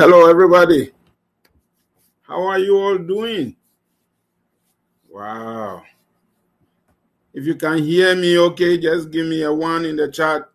Hello, everybody. How are you all doing? Wow. If you can hear me, okay, just give me a one in the chat.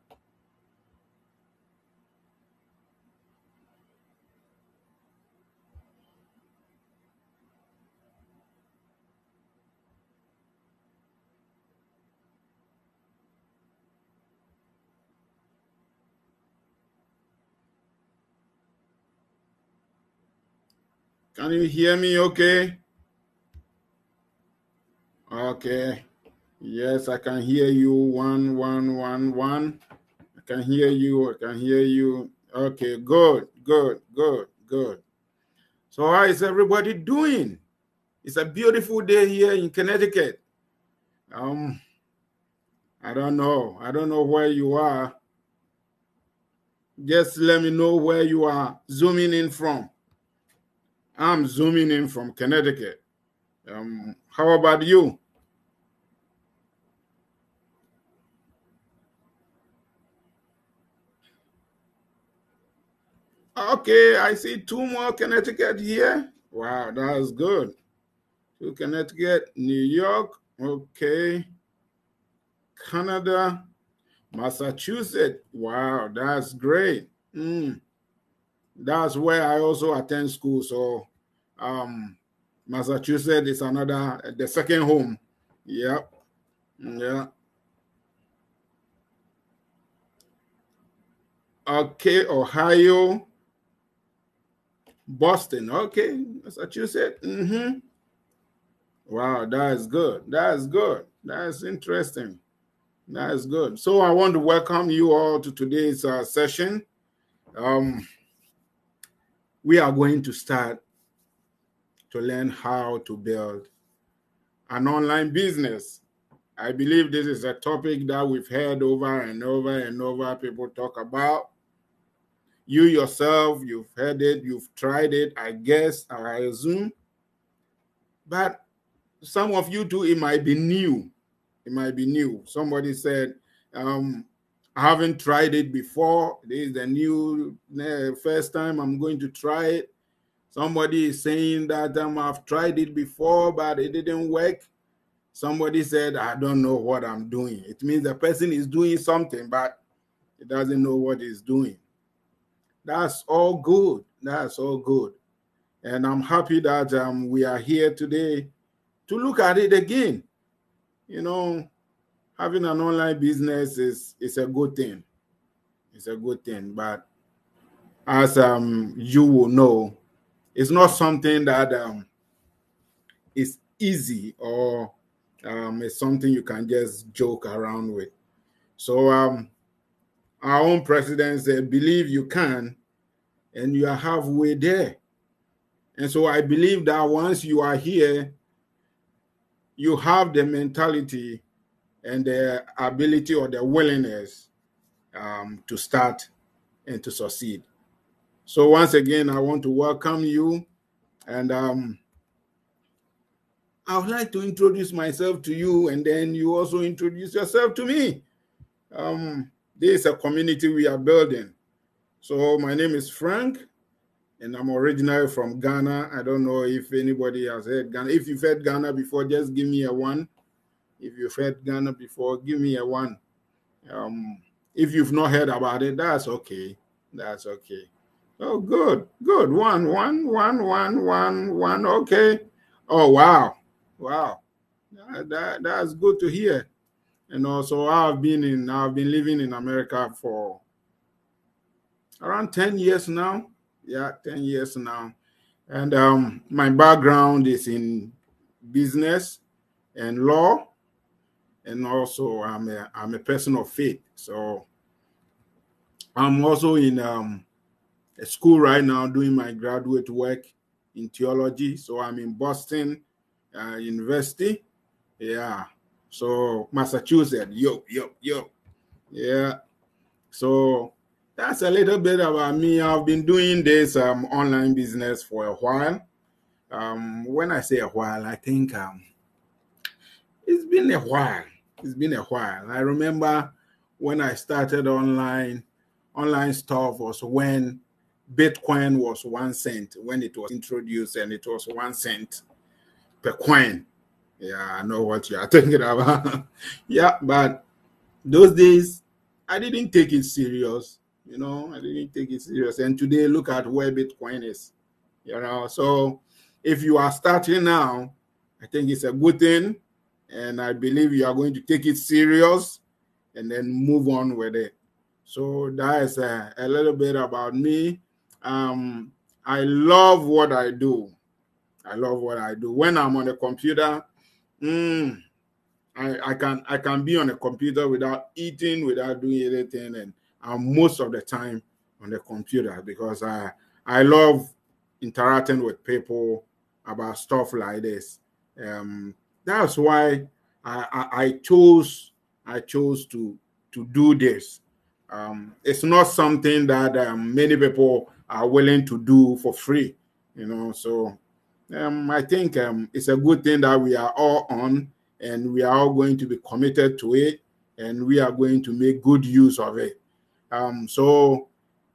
Can you hear me okay? Okay. Yes, I can hear you. One, one, one, one. I can hear you. I can hear you. Okay, good, good, good, good. So, how is everybody doing? It's a beautiful day here in Connecticut. Um, I don't know. I don't know where you are. Just let me know where you are zooming in from. I'm zooming in from Connecticut. Um, how about you? Okay, I see two more Connecticut here. Wow, that's good. Two Connecticut, New York, okay. Canada, Massachusetts. Wow, that's great. Mm. That's where I also attend school. So um Massachusetts is another the second home. Yep. Yeah. Okay, Ohio, Boston. Okay, Massachusetts. Mm-hmm. Wow, that's good. That's good. That's interesting. That's good. So I want to welcome you all to today's uh, session. Um, we are going to start to learn how to build an online business. I believe this is a topic that we've heard over and over and over people talk about. You yourself, you've heard it, you've tried it, I guess, I assume. But some of you too, it might be new. It might be new. Somebody said, um, I haven't tried it before. This is the new uh, first time I'm going to try it. Somebody is saying that um, I've tried it before, but it didn't work. Somebody said, I don't know what I'm doing. It means the person is doing something, but he doesn't know what he's doing. That's all good. That's all good. And I'm happy that um, we are here today to look at it again. You know, having an online business is, is a good thing. It's a good thing. But as um, you will know, it's not something that um, is easy or um, it's something you can just joke around with. So um, our own president said, believe you can, and you are halfway there. And so I believe that once you are here, you have the mentality and the ability or the willingness um, to start and to succeed. So once again, I want to welcome you, and um, I would like to introduce myself to you, and then you also introduce yourself to me. Um, this is a community we are building. So my name is Frank, and I'm originally from Ghana. I don't know if anybody has heard Ghana. If you've heard Ghana before, just give me a one. If you've heard Ghana before, give me a one. Um, if you've not heard about it, that's okay. That's okay. Oh, good, good. One, one, one, one, one, one. Okay. Oh, wow, wow. That, that, that's good to hear. And also, I've been in, I've been living in America for around ten years now. Yeah, ten years now. And um, my background is in business and law, and also I'm a I'm a person of faith. So I'm also in um, a school right now doing my graduate work in theology. So I'm in Boston uh, University. Yeah. So Massachusetts. Yo, yo, yo. Yeah. So that's a little bit about me. I've been doing this um, online business for a while. Um, when I say a while, I think um, it's been a while. It's been a while. I remember when I started online, online stuff was when Bitcoin was one cent when it was introduced, and it was one cent per coin. Yeah, I know what you are thinking about. yeah, but those days I didn't take it serious. You know, I didn't take it serious. And today, look at where Bitcoin is. You know, so if you are starting now, I think it's a good thing. And I believe you are going to take it serious and then move on with it. So that is a, a little bit about me. Um, I love what I do. I love what I do. When I'm on a computer, mm, I, I can I can be on a computer without eating, without doing anything, and I'm most of the time on the computer because I I love interacting with people about stuff like this. Um, that's why I, I, I chose I chose to to do this. Um, it's not something that um, many people are willing to do for free, you know. So um, I think um, it's a good thing that we are all on and we are all going to be committed to it and we are going to make good use of it. Um, so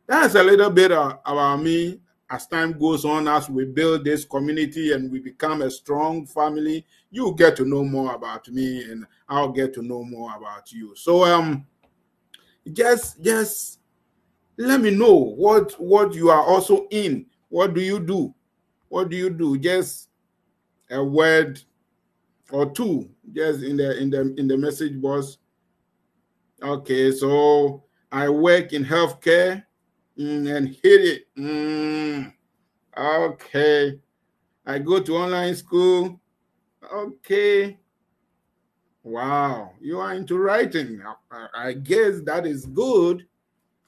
that's a little bit uh, about me as time goes on, as we build this community and we become a strong family, you get to know more about me and I'll get to know more about you. So um just just let me know what what you are also in. What do you do? What do you do? Just a word or two just in the in the in the message box. Okay, so I work in healthcare mm, and hit it. Mm, okay, I go to online school. Okay. Wow, you are into writing. I guess that is good.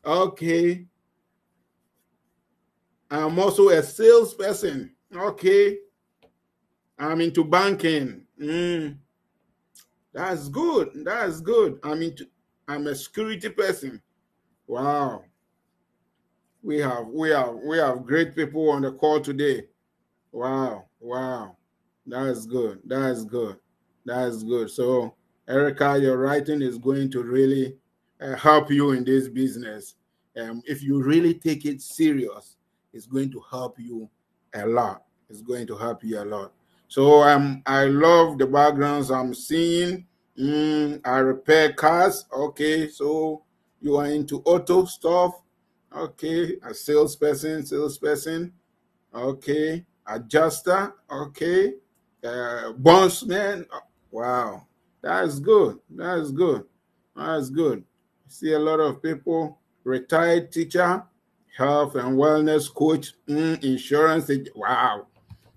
Okay. I'm also a salesperson. Okay. I'm into banking. Mm. That's good. That's good. I'm into I'm a security person. Wow. We have we have we have great people on the call today. Wow. Wow. That's good. That's good. That's good. So Erica, your writing is going to really uh, help you in this business. Um, if you really take it serious, it's going to help you a lot. It's going to help you a lot. So um, I love the backgrounds I'm seeing. Mm, I repair cars. Okay, so you are into auto stuff. Okay, a salesperson, salesperson. Okay, adjuster. Okay, uh, bondsman. Wow, that's good. That's good. That's good. See a lot of people, retired teacher, health and wellness coach, mm, insurance. Wow.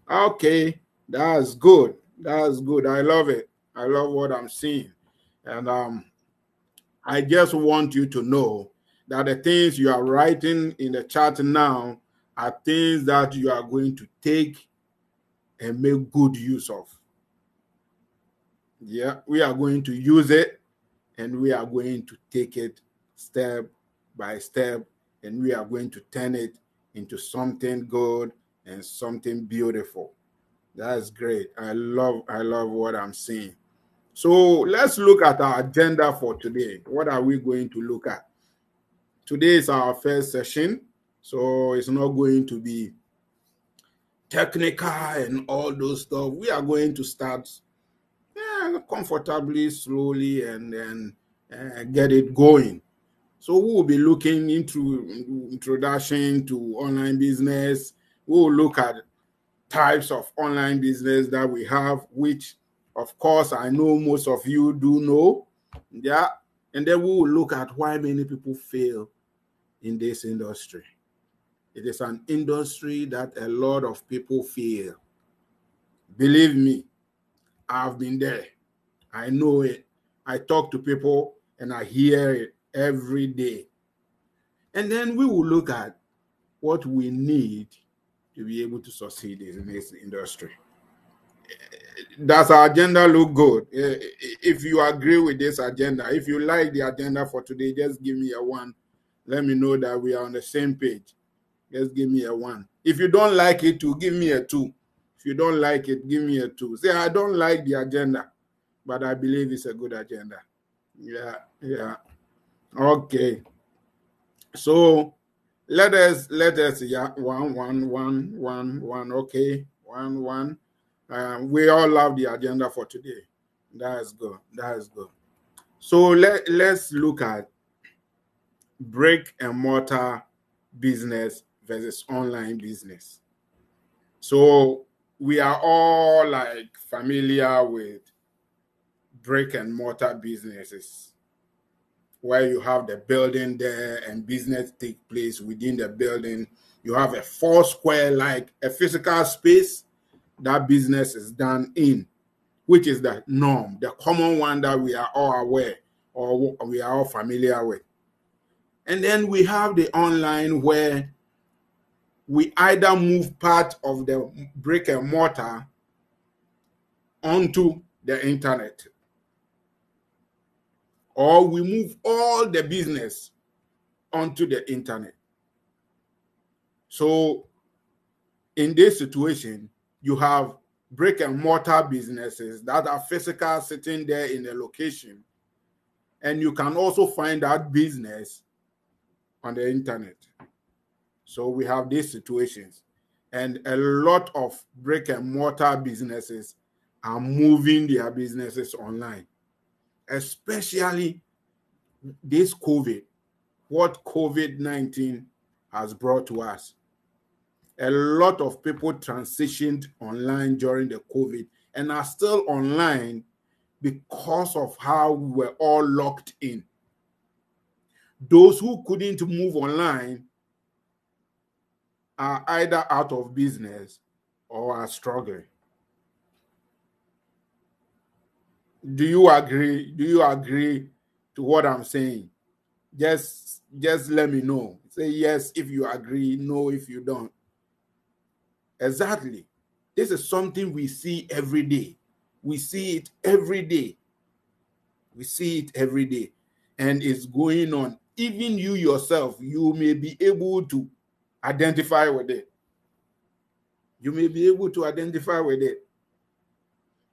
Okay, that's good. That's good. I love it. I love what I'm seeing. And um, I just want you to know that the things you are writing in the chat now are things that you are going to take and make good use of. Yeah, we are going to use it and we are going to take it step by step and we are going to turn it into something good and something beautiful. That's great. I love I love what I'm seeing. So let's look at our agenda for today. What are we going to look at? Today is our first session, so it's not going to be technical and all those stuff. We are going to start yeah, comfortably, slowly, and then uh, get it going. So we will be looking into introduction to online business. We will look at types of online business that we have, which of course I know most of you do know. Yeah. And then we will look at why many people fail in this industry. It is an industry that a lot of people fear. Believe me, I've been there. I know it. I talk to people and I hear it every day. And then we will look at what we need to be able to succeed in this industry. Does our agenda look good? Eh, eh, if you agree with this agenda, if you like the agenda for today, just give me a one. Let me know that we are on the same page. Just give me a one. If you don't like it, to give me a two. If you don't like it, give me a two. Say I don't like the agenda, but I believe it's a good agenda. Yeah, yeah. Okay. So let us let us yeah one one one one one okay one one. Um, we all love the agenda for today. That is good. That is good. So let let's look at brick and mortar business versus online business. So we are all like familiar with brick and mortar businesses where you have the building there and business take place within the building. You have a four square like a physical space that business is done in, which is the norm, the common one that we are all aware or we are all familiar with. And then we have the online where we either move part of the brick and mortar onto the internet or we move all the business onto the internet. So, in this situation, you have brick and mortar businesses that are physical sitting there in a location, and you can also find that business on the internet. So, we have these situations, and a lot of brick and mortar businesses are moving their businesses online especially this COVID, what COVID 19 has brought to us. A lot of people transitioned online during the COVID and are still online because of how we were all locked in. Those who couldn't move online are either out of business or are struggling. do you agree do you agree to what i'm saying? Just just let me know. Say yes if you agree no if you don't. Exactly. This is something we see every day. We see it every day. We see it every day. And it's going on even you yourself you may be able to identify with it. You may be able to identify with it.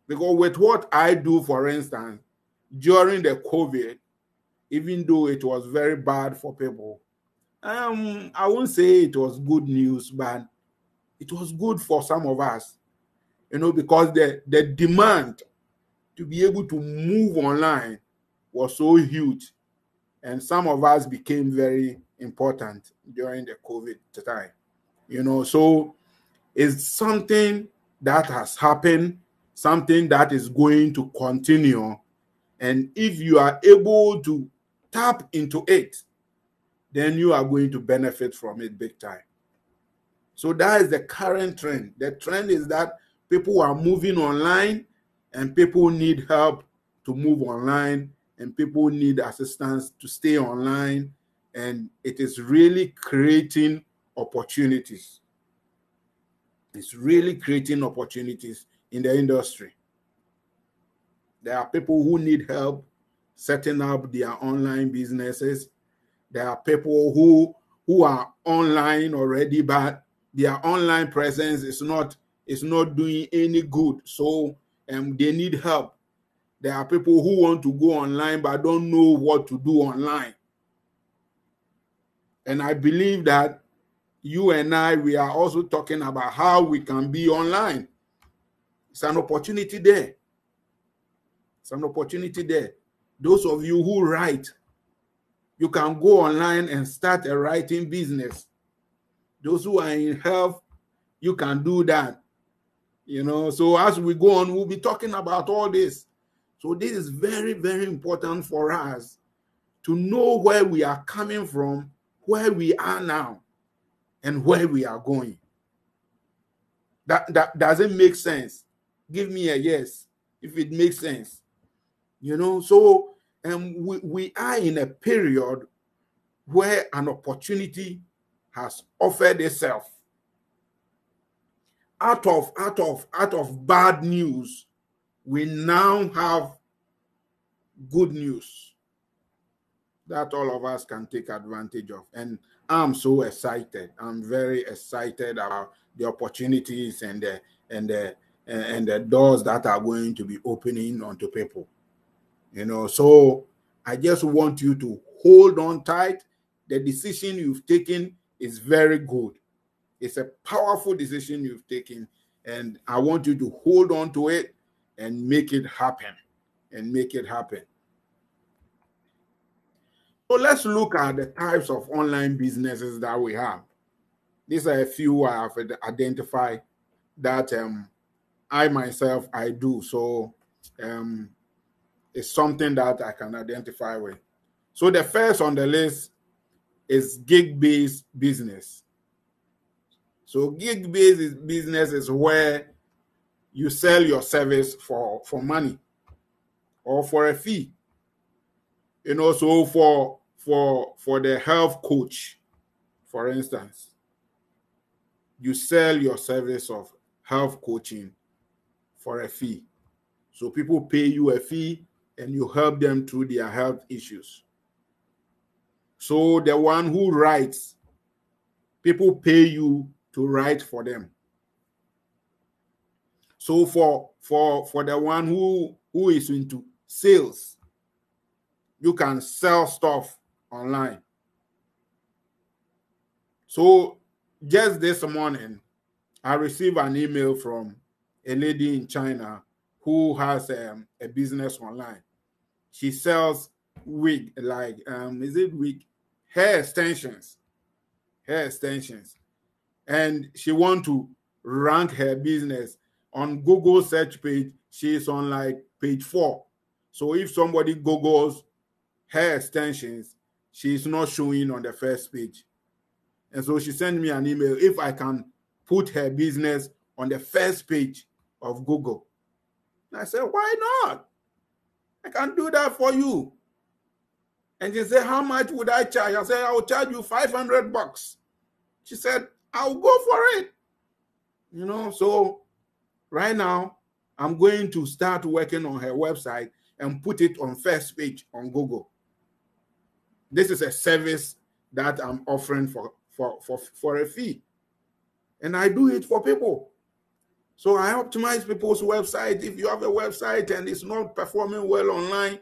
Because with what I do, for instance, during the COVID, even though it was very bad for people, um, I won't say it was good news, but it was good for some of us, you know, because the, the demand to be able to move online was so huge. And some of us became very important during the COVID time, you know. So it's something that has happened something that is going to continue. And if you are able to tap into it, then you are going to benefit from it big time. So that is the current trend. The trend is that people are moving online and people need help to move online and people need assistance to stay online and it is really creating opportunities it's really creating opportunities in the industry. There are people who need help setting up their online businesses. There are people who who are online already, but their online presence is not is not doing any good. So um, they need help. There are people who want to go online but don't know what to do online. And I believe that you and I, we are also talking about how we can be online. It's an opportunity there. It's an opportunity there. Those of you who write, you can go online and start a writing business. Those who are in health, you can do that. You know, so as we go on, we'll be talking about all this. So, this is very, very important for us to know where we are coming from, where we are now, and where we are going. That, that doesn't make sense give me a yes if it makes sense. You know, so um, we, we are in a period where an opportunity has offered itself. Out of out of out of bad news, we now have good news that all of us can take advantage of. And I'm so excited. I'm very excited about the opportunities and the and the and, the doors that are going to be opening onto people. You know, so I just want you to hold on tight. The decision you've taken is very good. It's a powerful decision you've taken, and I want you to hold on to it and make it happen. And make it happen. So let's look at the types of online businesses that we have. These are a few I have identified that um, I myself I do. So um, it's something that I can identify with. So the first on the list is gig-based business. So gig-based business is where you sell your service for, for money or for a fee. You know, so for for for the health coach, for instance, you sell your service of health coaching for a fee. So people pay you a fee and you help them through their health issues. So the one who writes, people pay you to write for them. So for for for the one who who is into sales, you can sell stuff online. So just this morning, I received an email from a lady in China who has um, a business online. She sells wig, like um, is it wig? Hair extensions, hair extensions, and she want to rank her business on Google search page. She's on like page four. So if somebody Googles hair extensions, she's not showing on the first page. And so she sent me an email if I can put her business on the first page of Google. And I said, Why not? I can do that for you. And she said, How much would I charge? I said, I will charge you 500 bucks. She said, I'll go for it. You know, so right now, I'm going to start working on her website and put it on first page on Google. This is a service that I'm offering for, for, for, for a fee. And I do it for people. So I optimize people's website. If you have a website and it's not performing well online,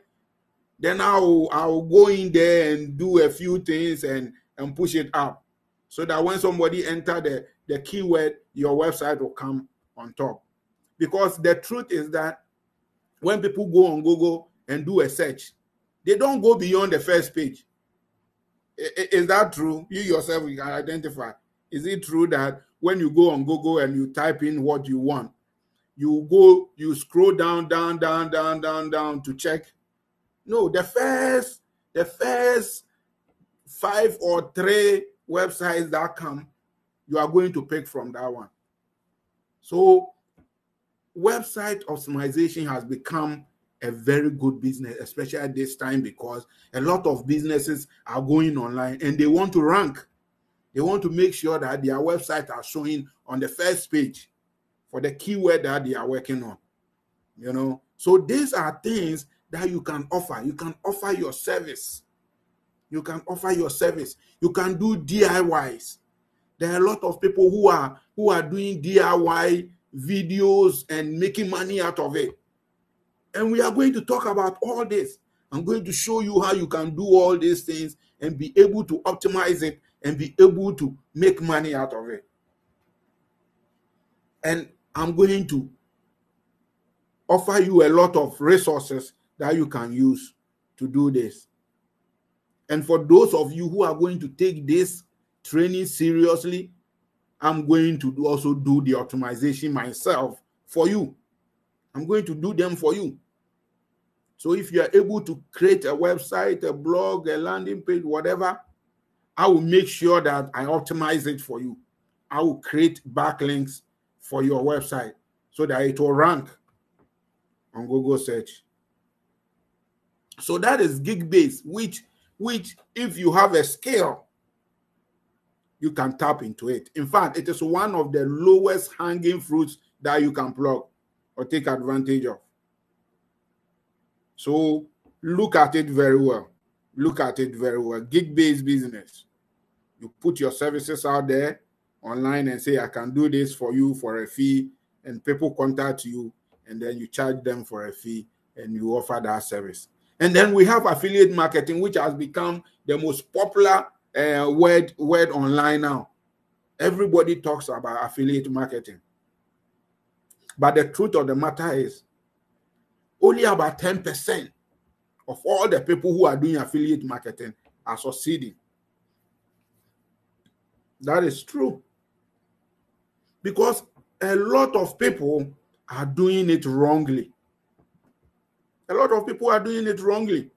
then I'll I'll go in there and do a few things and and push it up, so that when somebody enter the the keyword, your website will come on top. Because the truth is that when people go on Google and do a search, they don't go beyond the first page. Is that true? You yourself you can identify. Is it true that when you go on Google and you type in what you want, you go, you scroll down, down, down, down, down, down to check? No, the first, the first five or three websites that come, you are going to pick from that one. So, website optimization has become a very good business, especially at this time, because a lot of businesses are going online and they want to rank. They want to make sure that their website are showing on the first page for the keyword that they are working on. You know, so these are things that you can offer. You can offer your service. You can offer your service. You can do DIYs. There are a lot of people who are who are doing DIY videos and making money out of it. And we are going to talk about all this. I'm going to show you how you can do all these things and be able to optimize it and be able to make money out of it. And I'm going to offer you a lot of resources that you can use to do this. And for those of you who are going to take this training seriously, I'm going to also do the optimization myself for you. I'm going to do them for you. So if you are able to create a website, a blog, a landing page, whatever, I will make sure that I optimize it for you. I will create backlinks for your website so that it will rank on Google search. So that is gig base, which which if you have a skill, you can tap into it. In fact, it is one of the lowest hanging fruits that you can plug or take advantage of. So look at it very well. Look at it very well. Gig based business. You put your services out there online and say, I can do this for you for a fee, and people contact you, and then you charge them for a fee and you offer that service. And then we have affiliate marketing, which has become the most popular uh, word word online now. Everybody talks about affiliate marketing. But the truth of the matter is, only about 10% of all the people who are doing affiliate marketing are succeeding. That is true. Because a lot of people are doing it wrongly. A lot of people are doing it wrongly.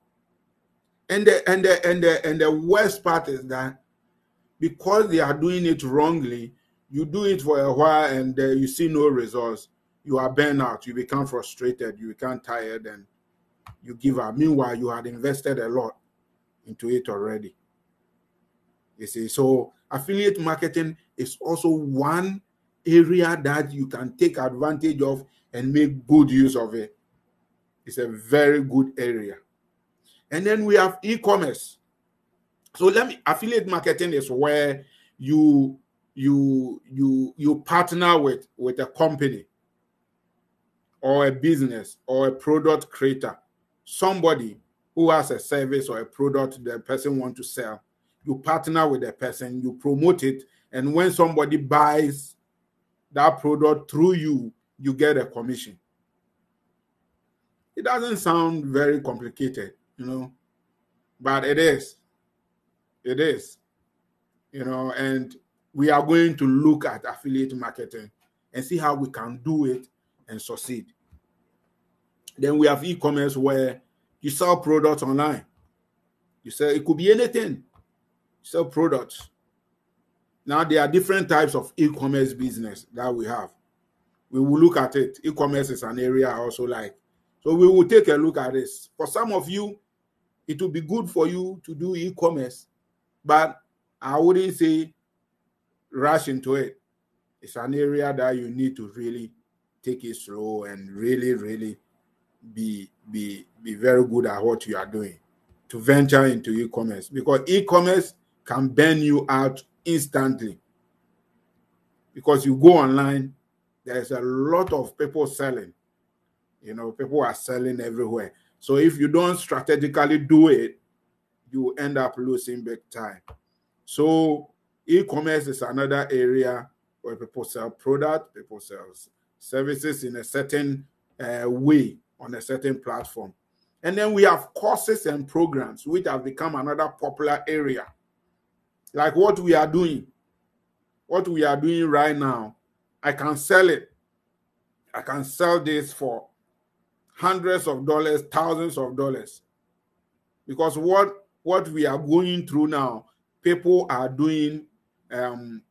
And the and the and the and the worst part is that because they are doing it wrongly, you do it for a while and uh, you see no results. You are burned out. You become frustrated. You become tired, and you give up. Meanwhile, you had invested a lot into it already. You see, so affiliate marketing is also one area that you can take advantage of and make good use of it. It's a very good area. And then we have e-commerce. So let me affiliate marketing is where you you you you partner with with a company or a business or a product creator, somebody who has a service or a product the person want to sell. You partner with the person, you promote it, and when somebody buys that product through you, you get a commission. It doesn't sound very complicated, you know, but it is. It is, you know, and we are going to look at affiliate marketing and see how we can do it and succeed. Then we have e-commerce where you sell products online. You sell it could be anything. You sell products. Now there are different types of e-commerce business that we have. We will look at it. E-commerce is an area also like. So we will take a look at this. For some of you, it will be good for you to do e-commerce, but I wouldn't say rush into it. It's an area that you need to really take it slow and really, really be be be very good at what you are doing to venture into e-commerce because e-commerce can burn you out instantly. Because you go online there's a lot of people selling. You know people are selling everywhere so if you don't strategically do it you end up losing big time so e-commerce is another area where people sell product people sell services in a certain uh, way on a certain platform and then we have courses and programs which have become another popular area like what we are doing. What we are doing right now, I can sell it. I can sell this for hundreds of dollars, thousands of dollars. Because what what we are going through now, people are doing um,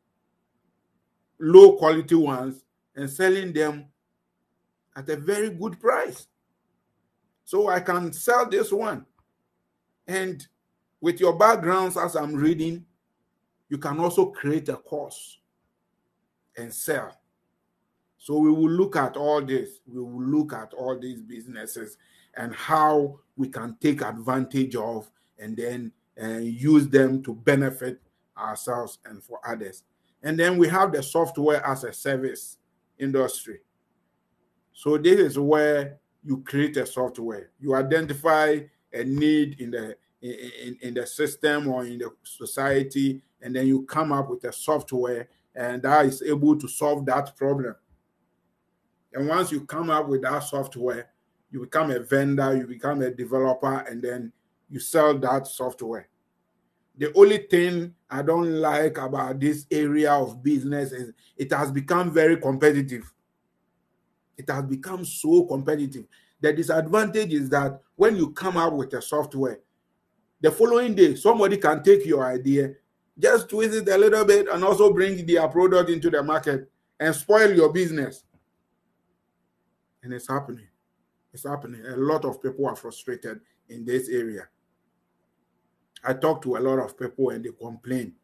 low quality ones and selling them at a very good price. So I can sell this one. And with your backgrounds as I'm reading, you can also create a course and sell. So we will look at all this. We will look at all these businesses and how we can take advantage of and then uh, use them to benefit ourselves and for others. And then we have the software as a service industry. So this is where you create a software. You identify a need in the in, in the system or in the society, and then you come up with a software and that is able to solve that problem. And once you come up with that software, you become a vendor, you become a developer, and then you sell that software. The only thing I don't like about this area of business is it has become very competitive. It has become so competitive. The disadvantage is that when you come out with a software, the following day, somebody can take your idea, just twist it a little bit, and also bring their product into the market and spoil your business. And it's happening. It's happening. A lot of people are frustrated in this area. I talk to a lot of people and they complain.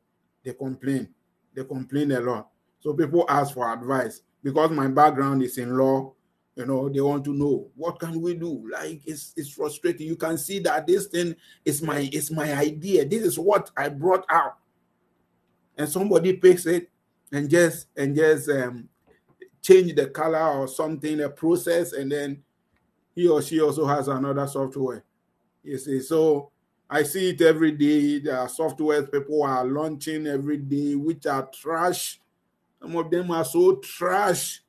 They complain. They complain a lot. So people ask for advice because my background is in law you know they want to know what can we do like it's it's frustrating you can see that this thing is my is my idea this is what i brought out and somebody picks it and just and just um change the color or something a process and then he or she also has another software you see so I see it every day. There are softwares people are launching every day, which are trash. Some of them are so trash,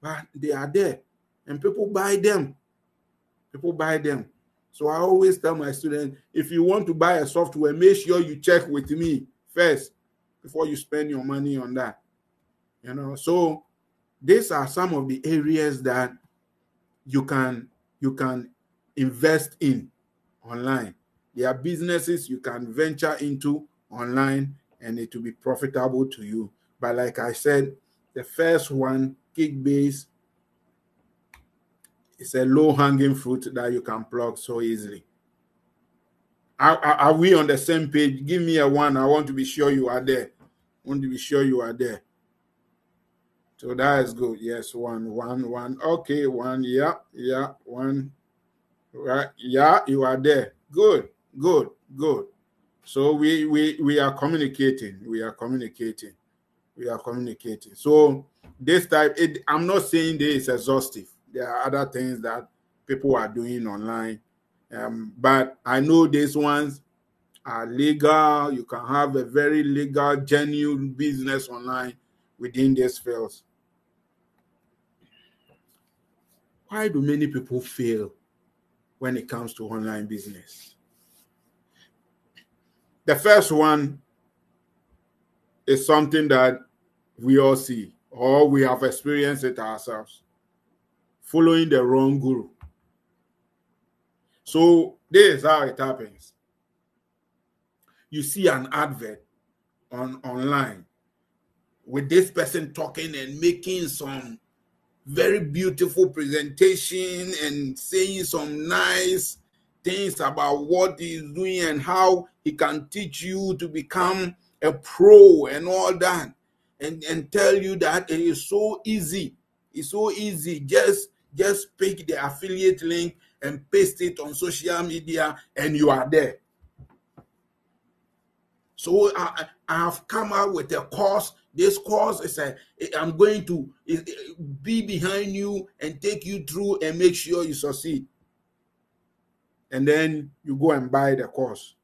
but they are there, and people buy them. People buy them. So I always tell my students if you want to buy a software, make sure you check with me first before you spend your money on that. You know, so these are some of the areas that you can you can invest in online. There are businesses you can venture into online and it will be profitable to you. But like I said, the first one, gig-based, it's a low hanging fruit that you can plug so easily. Are, are, are, we on the same page? Give me a one. I want to be sure you are there. I want to be sure you are there. So that is good. Yes, one, one, one. Okay, one. Yeah, yeah, one. Right. Yeah, you are there. Good, good, good. So we we we are communicating. We are communicating. We are communicating. So this type, it, I'm not saying this is exhaustive there are other things that people are doing online. Um, but I know these ones are legal. You can have a very legal, genuine business online within these fields. Why do many people fail when it comes to online business? The first one is something that we all see or we have experienced it ourselves following the wrong guru. So this is how it happens. You see an advert on online with this person talking and making some very beautiful presentation and saying some nice things about what he's doing and how he can teach you to become a pro and all that and, and tell you that it is so easy it's so easy just just pick the affiliate link and paste it on social media, and you are there. So I, I have come out with a course. This course is a I'm going to eh, eh, be behind you and take you through and make sure you succeed. And then you go and buy the course.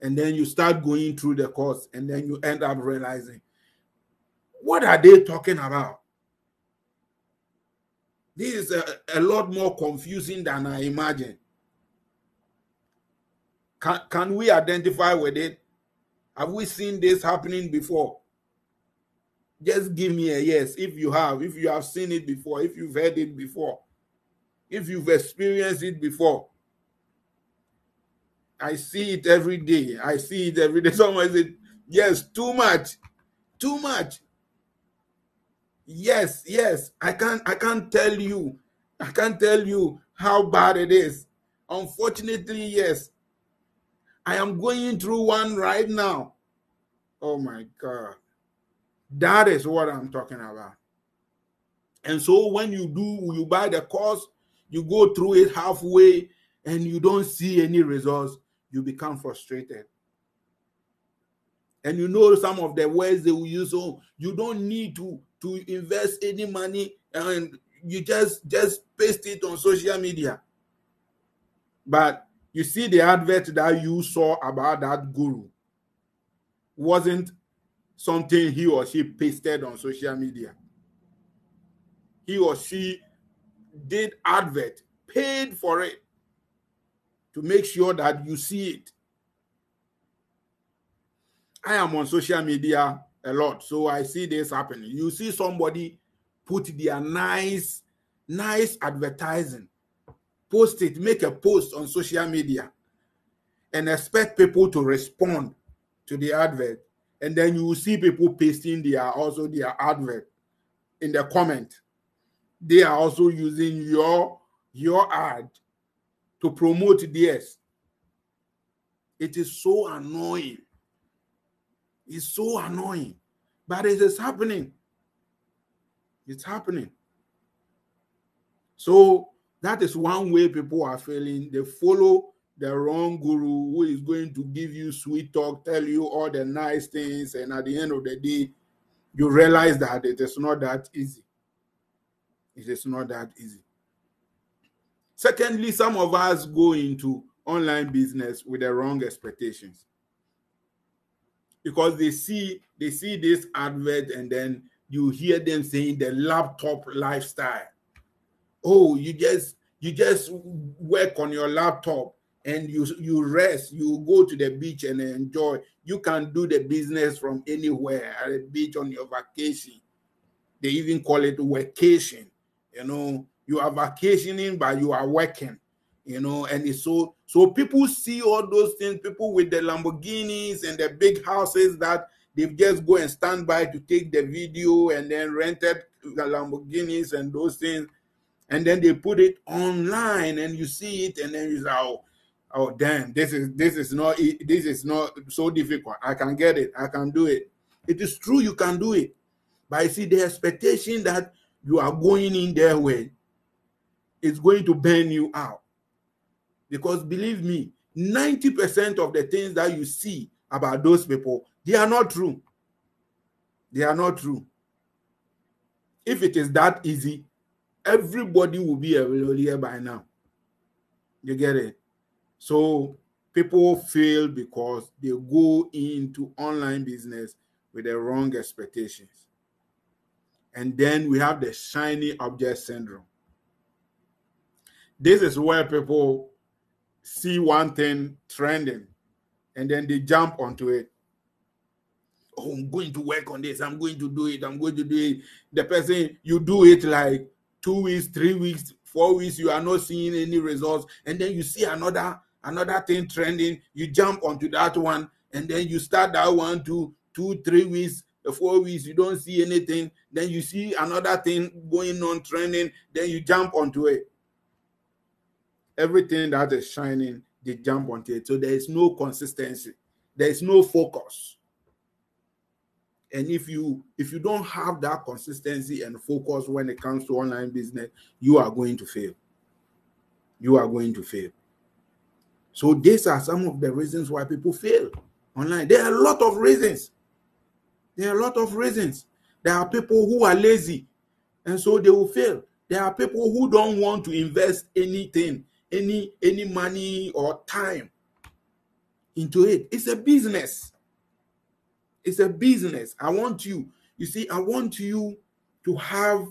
And then you start going through the course, and then you end up realizing what are they talking about? This is a, a lot more confusing than I imagined. Can, can we identify with it? Have we seen this happening before? Just give me a yes if you have, if you have seen it before, if you've heard it before, if you've experienced it before. I see it every day. I see it every day. Someone said, Yes, too much, too much. Yes, yes. I can't I can't tell you. I can't tell you how bad it is. Unfortunately, yes. I am going through one right now. Oh my God. That is what I'm talking about. And so when you do, you buy the course, you go through it halfway, and you don't see any results, you become frustrated. And you know some of the words they will use. So you don't need to to invest any money and you just just paste it on social media but you see the advert that you saw about that guru wasn't something he or she pasted on social media he or she did advert paid for it to make sure that you see it i am on social media a lot. So I see this happening. You see somebody put their nice, nice advertising, post it, make a post on social media, and expect people to respond to the advert. And then you will see people pasting their also their advert in the comment. They are also using your your ad to promote theirs. It is so annoying it's so annoying. But it is happening. It's happening. So that is one way people are failing. They follow the wrong guru who is going to give you sweet talk, tell you all the nice things, and at the end of the day, you realize that it is not that easy. It is not that easy. Secondly, some of us go into online business with the wrong expectations because they see they see this advert and then you hear them saying the laptop lifestyle oh you just you just work on your laptop and you you rest you go to the beach and enjoy. You can do the business from anywhere at beach on your vacation. They even call it vacation you know. You are vacationing but you are working you know. And it's so so people see all those things people with the lamborghinis and the big houses that they just go and stand by to take the video and then rented the lamborghinis and those things. And then they put it online and you see it and then you say oh oh damn this is this is not this is not so difficult. I can get it. I can do it. It is true you can do it. But I see the expectation that you are going in their way is going to burn you out. Because believe me 90% of the things that you see about those people they are not true. They are not true. If it is that easy everybody will be a millionaire by now. You get it? So people fail because they go into online business with the wrong expectations. And then we have the shiny object syndrome. This is where people see one thing trending and then they jump onto it. Oh, I'm going to work on this. I'm going to do it. I'm going to do it. The person, you do it like two weeks, three weeks, four weeks, you are not seeing any results, and then you see another another thing trending, you jump onto that one, and then you start that one to two, three weeks, four weeks, you don't see anything, then you see another thing going on trending, then you jump onto it. Everything that is shining, they jump onto it. So there is no consistency, there is no focus and if you if you don't have that consistency and focus when it comes to online business you are going to fail you are going to fail so these are some of the reasons why people fail online. There are a lot of reasons. There are a lot of reasons. There are people who are lazy and so they will fail. There are people who don't want to invest anything any any money or time into it. It's a business. It's a business. I want you, you see, I want you to have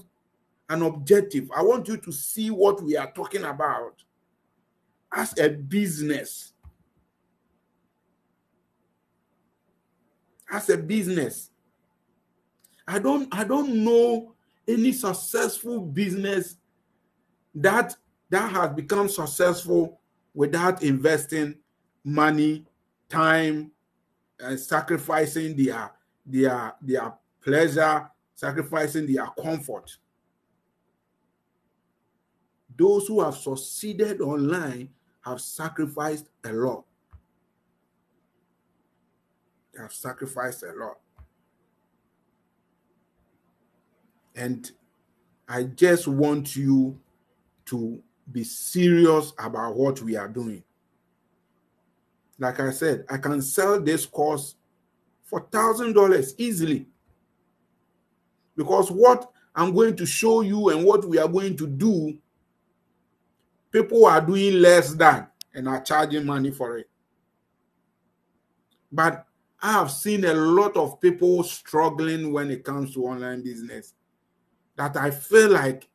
an objective. I want you to see what we are talking about as a business. As a business. I don't I don't know any successful business that that has become successful without investing money, time, uh, sacrificing their their their pleasure, sacrificing their comfort. Those who have succeeded online have sacrificed a lot. They have sacrificed a lot. And I just want you to be serious about what we are doing like I said, I can sell this course for thousand dollars easily. Because what I'm going to show you and what we are going to do, people are doing less than and are charging money for it. But I have seen a lot of people struggling when it comes to online business that I feel like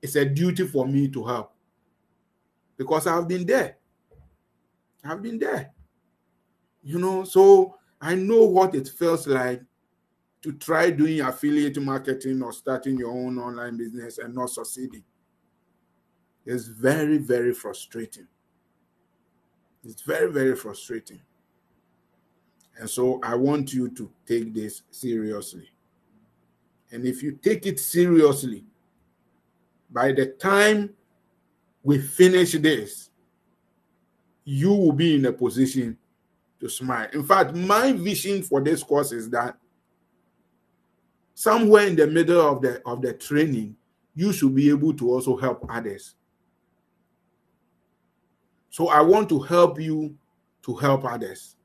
it's a duty for me to help because I've been there. I've been there. You know, so I know what it feels like to try doing affiliate marketing or starting your own online business and not succeeding. It's very, very frustrating. It's very, very frustrating. And so I want you to take this seriously. And if you take it seriously, by the time we finish this, you will be in a position to smile. In fact, my vision for this course is that somewhere in the middle of the of the training, you should be able to also help others. So I want to help you to help others.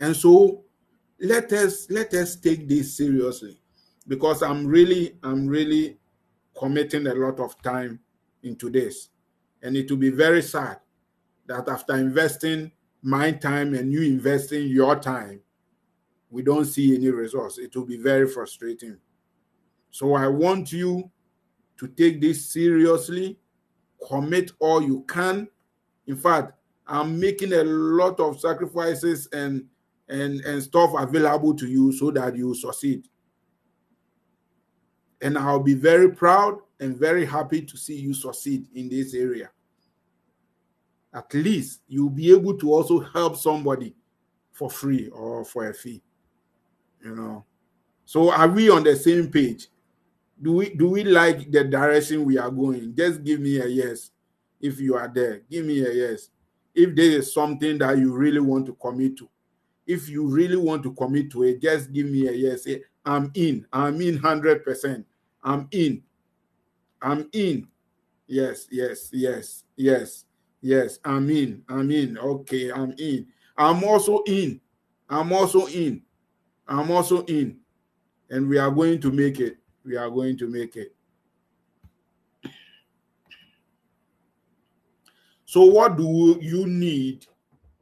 And so let us let us take this seriously because I'm really I'm really committing a lot of time into this And it will be very sad that after investing my time and you investing your time, we don't see any results. It will be very frustrating. So I want you to take this seriously, commit all you can. In fact, I'm making a lot of sacrifices and and and stuff available to you so that you succeed. And I'll be very proud and very happy to see you succeed in this area. At least you'll be able to also help somebody for free or for a fee. You know. So are we on the same page? Do we do we like the direction we are going? Just give me a yes if you are there. Give me a yes. If there is something that you really want to commit to, if you really want to commit to it, just give me a yes. I'm in. I'm in 100%. I'm in. I'm in. Yes, yes, yes, yes, yes. I'm in. I'm in. Okay, I'm in. I'm also in. I'm also in. I'm also in. And we are going to make it. We are going to make it. So, what do you need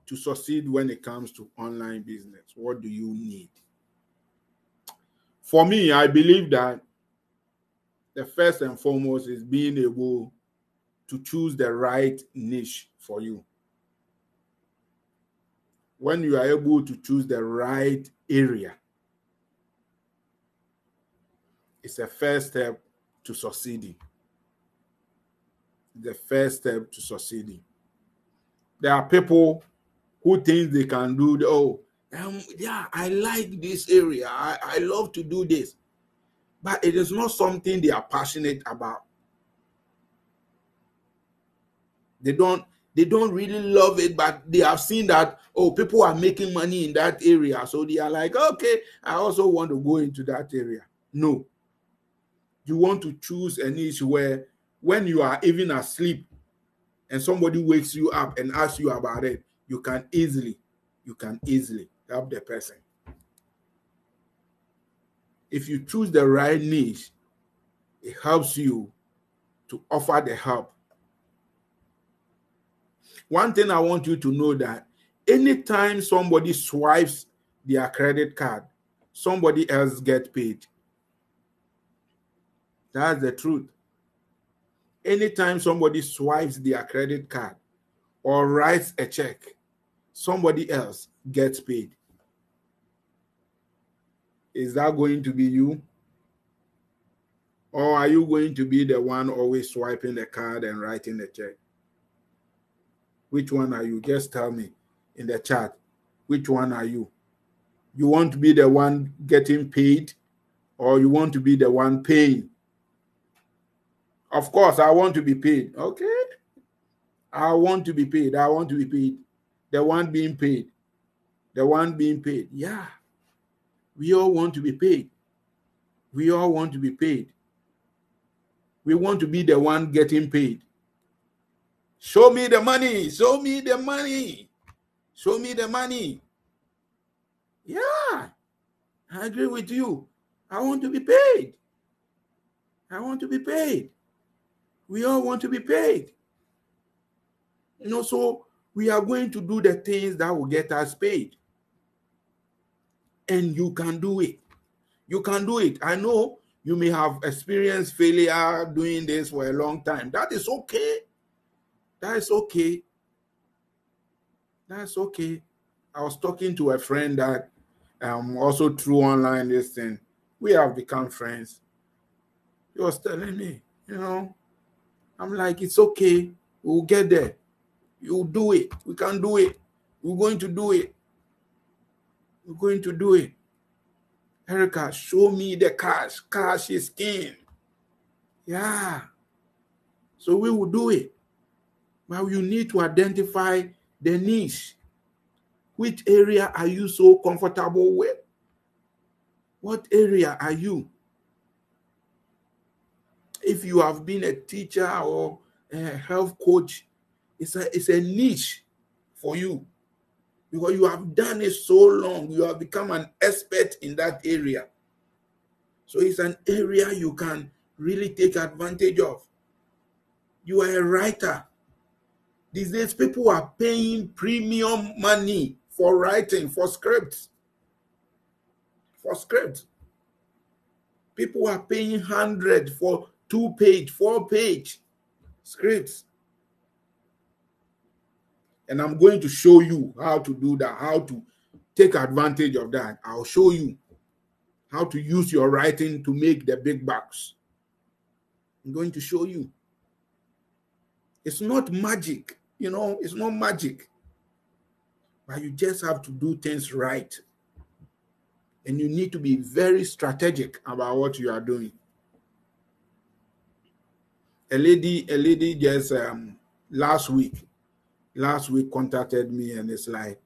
to succeed when it comes to online business? What do you need? For me, I believe that the first and foremost is being able to choose the right niche for you. When you are able to choose the right area, it's a first step to succeeding. The first step to succeeding. There are people who think they can do the, oh, um, yeah, I like this area. I, I love to do this but it is not something they are passionate about. They don't they don't really love it, but they have seen that oh, people are making money in that area, so they are like, okay, I also want to go into that area. No, you want to choose a niche where when you are even asleep and somebody wakes you up and asks you about it, you can easily, you can easily help the person if you choose the right niche, it helps you to offer the help. One thing I want you to know that anytime somebody swipes their credit card, somebody else gets paid. That's the truth. Anytime somebody swipes their credit card or writes a check, somebody else gets paid. Is that going to be you? Or are you going to be the one always swiping the card and writing the check? Which one are you? Just tell me in the chat. Which one are you? You want to be the one getting paid or you want to be the one paying? Of course, I want to be paid. Okay. I want to be paid. I want to be paid. The one being paid. The one being paid. Yeah. We all want to be paid. We all want to be paid. We want to be the one getting paid. Show me the money. Show me the money. Show me the money. Yeah, I agree with you. I want to be paid. I want to be paid. We all want to be paid. You know, so we are going to do the things that will get us paid and you can do it. You can do it. I know you may have experienced failure doing this for a long time. That is okay. That is okay. That's okay. I was talking to a friend that um also through online this thing. We have become friends. He was telling me, you know, I'm like, it's okay. We'll get there. You'll do it. We can do it. We're going to do it. We're going to do it. Erica, show me the cash. Cash is king. Yeah. So we will do it. But you need to identify the niche. Which area are you so comfortable with? What area are you? If you have been a teacher or a health coach, it's a, it's a niche for you because you have done it so long, you have become an expert in that area. So it's an area you can really take advantage of. You are a writer, These days, people are paying premium money for writing, for scripts. For scripts. People are paying 100 for two page, four page scripts. And I'm going to show you how to do that, how to take advantage of that. I'll show you how to use your writing to make the big bucks. I'm going to show you. It's not magic, you know, it's not magic. But you just have to do things right. And you need to be very strategic about what you are doing. A lady, a lady just um, last week, last week contacted me and it's like,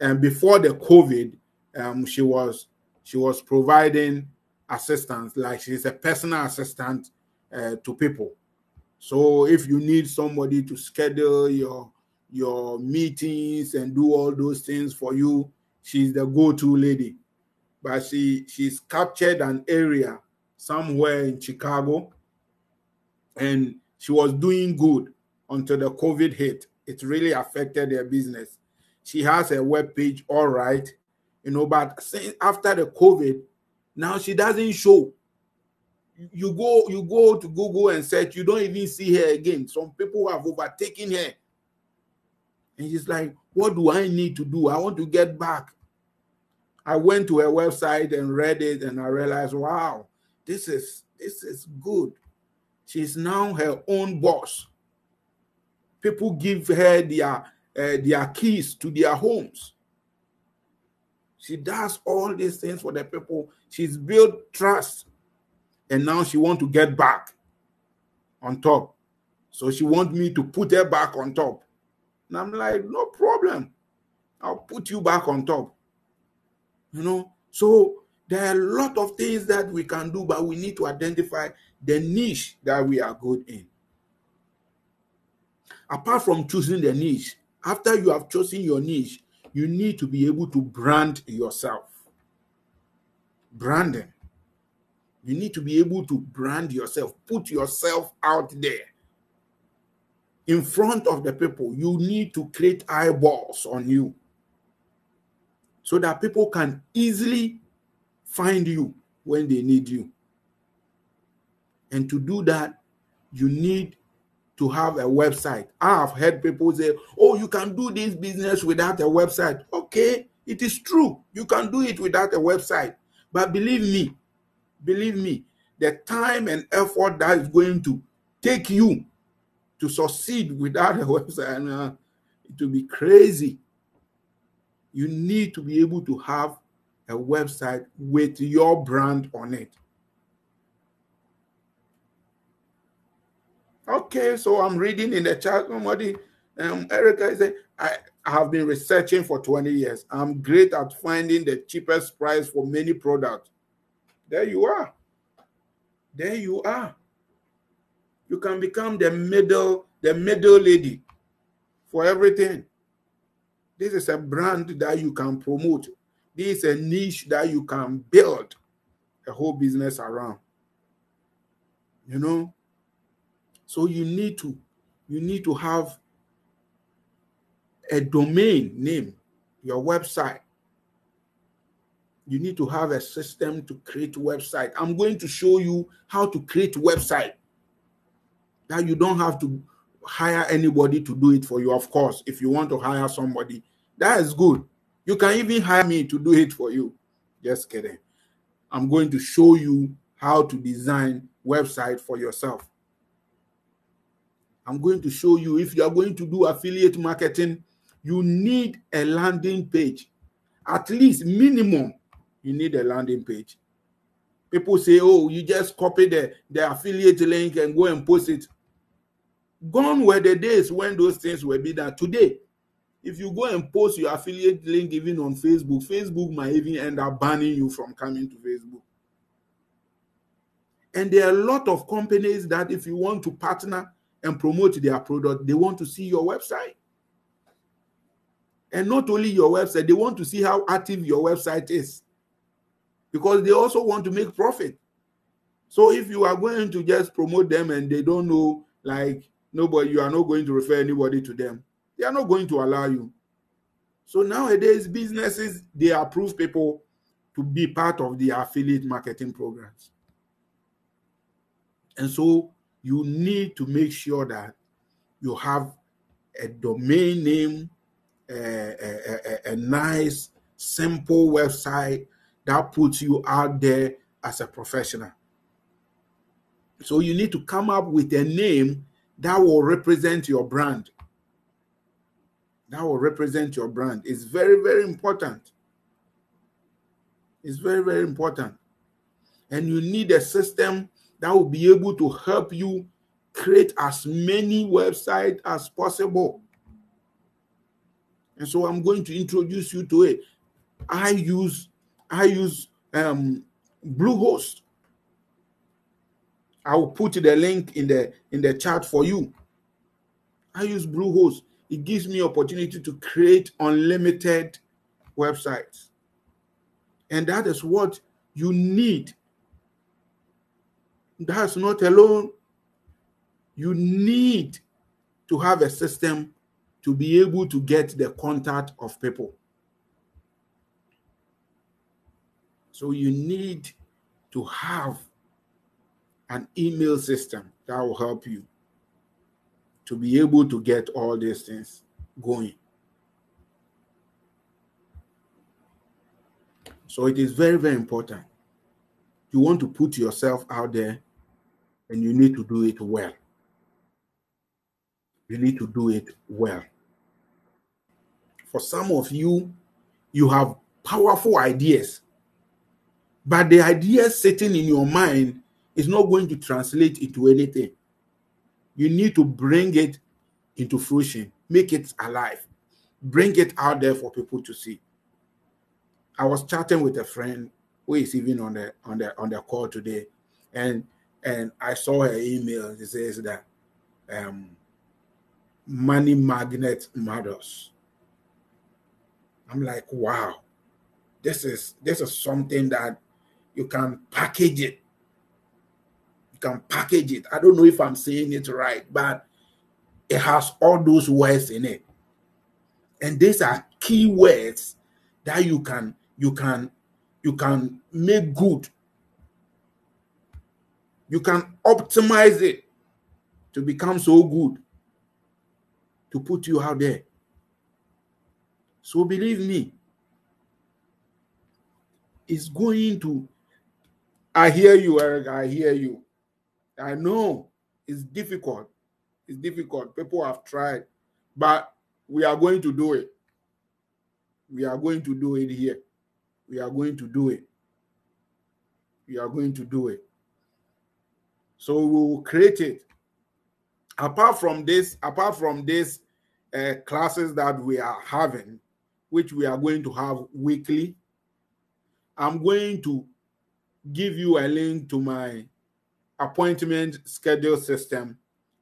and before the COVID, um, she was she was providing assistance, like she's a personal assistant uh, to people. So if you need somebody to schedule your your meetings and do all those things for you, she's the go-to lady. But she she's captured an area somewhere in Chicago, and she was doing good until the COVID hit. It really affected their business. She has a web page, all right, you know, but since after the COVID, now she doesn't show. You go, you go to Google and search, you don't even see her again. Some people have overtaken her. And she's like, What do I need to do? I want to get back. I went to her website and read it, and I realized, wow, this is this is good. She's now her own boss. People give her their uh, their keys to their homes. She does all these things for the people. She's built trust. And now she want to get back on top. So she want me to put her back on top. And I'm like, no problem. I'll put you back on top. You know, so there are a lot of things that we can do, but we need to identify the niche that we are good in. Apart from choosing the niche, after you have chosen your niche, you need to be able to brand yourself. Branding. You need to be able to brand yourself, put yourself out there in front of the people. You need to create eyeballs on you so that people can easily find you when they need you. And to do that, you need to have a website. I have heard people say, oh, you can do this business without a website. Okay, it is true. You can do it without a website. But believe me, believe me, the time and effort that is going to take you to succeed without a website, uh, it will be crazy. You need to be able to have a website with your brand on it. Okay, so I'm reading in the chat. Somebody, um, Erica said, I, I have been researching for 20 years. I'm great at finding the cheapest price for many products. There you are. There you are. You can become the middle, the middle lady for everything. This is a brand that you can promote. This is a niche that you can build a whole business around. You know, so you need to you need to have a domain name, your website. You need to have a system to create website. I'm going to show you how to create website. That you don't have to hire anybody to do it for you. Of course, if you want to hire somebody, that is good. You can even hire me to do it for you. Just kidding. I'm going to show you how to design website for yourself. I'm going to show you if you are going to do affiliate marketing, you need a landing page. At least minimum, you need a landing page. People say, oh, you just copy the, the affiliate link and go and post it. Gone were the days when those things were be done. Today, if you go and post your affiliate link even on Facebook, Facebook might even end up banning you from coming to Facebook. And there are a lot of companies that if you want to partner and promote their product, they want to see your website. And not only your website, they want to see how active your website is because they also want to make profit. So if you are going to just promote them and they don't know, like nobody, you are not going to refer anybody to them, They are not going to allow you. So nowadays, businesses they approve people to be part of the affiliate marketing programs. And so you need to make sure that you have a domain name, a, a, a, a nice, simple website that puts you out there as a professional. So you need to come up with a name that will represent your brand. That will represent your brand. It's very, very important. It's very, very important. And you need a system that will be able to help you create as many websites as possible. And so I'm going to introduce you to it. I use I use um, Bluehost. I will put the link in the in the chat for you. I use Bluehost. It gives me opportunity to create unlimited websites. And that is what you need. That's not alone. You need to have a system to be able to get the contact of people. So you need to have an email system that will help you to be able to get all these things going. So it is very, very important. You want to put yourself out there and you need to do it well. You need to do it well. For some of you, you have powerful ideas but the idea sitting in your mind is not going to translate into anything. You need to bring it into fruition, make it alive, bring it out there for people to see. I was chatting with a friend who is even on the on the on the call today, and and I saw her email. It says that um, money magnet matters. I'm like, wow, this is this is something that you can package it. Can package it. I don't know if I'm saying it right, but it has all those words in it. And these are key words that you can you can you can make good. You can optimize it to become so good to put you out there. So believe me, it's going to I hear you, Eric. I hear you. I know it's difficult. It's difficult. People have tried, but we are going to do it. We are going to do it here. We are going to do it. We are going to do it. So we will create it. Apart from this, apart from this uh, classes that we are having, which we are going to have weekly, I'm going to give you a link to my appointment schedule system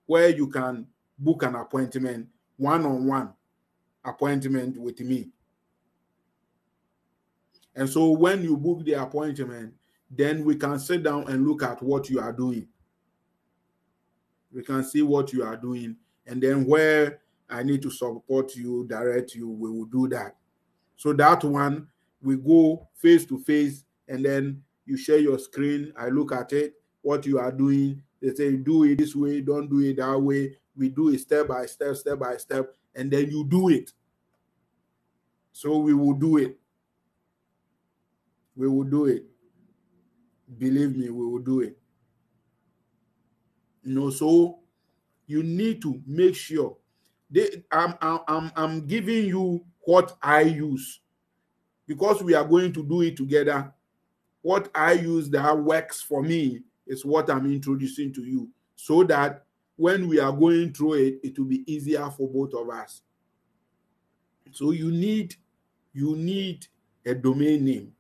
where you can book an appointment one-on-one appointment with me. And so when you book the appointment then we can sit down and look at what you are doing. We can see what you are doing and then where i need to support you direct you we will do that. So that one we go face to face and then you share your screen, I look at it, what you are doing. They say, do it this way, don't do it that way. We do it step by step, step by step, and then you do it. So we will do it. We will do it. Believe me, we will do it. You know, so you need to make sure they I'm I'm I'm giving you what I use because we are going to do it together what I use that works for me is what I'm introducing to you so that when we are going through it, it will be easier for both of us. So you need you need a domain name